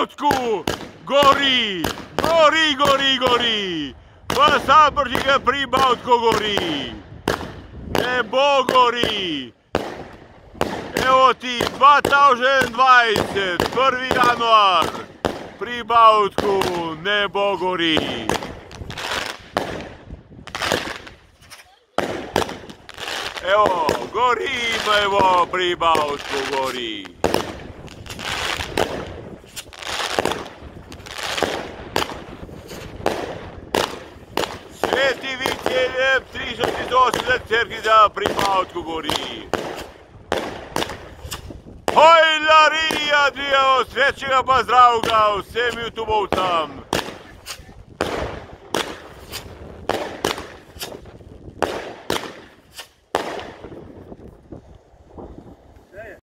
Bałtku gori, gori, gori, gori. Pa sad Brđiga pri Bałtku gori. Nebo gori. Evo ti 2020, 1. januar, pri Bałtku nebo gori. Evo, gorimo, evo, pri Bałtku gori. Terkiza Primavcu gori. Hoj, Larija, dio, srečnega pa zdravega vsem YouTubeovcem.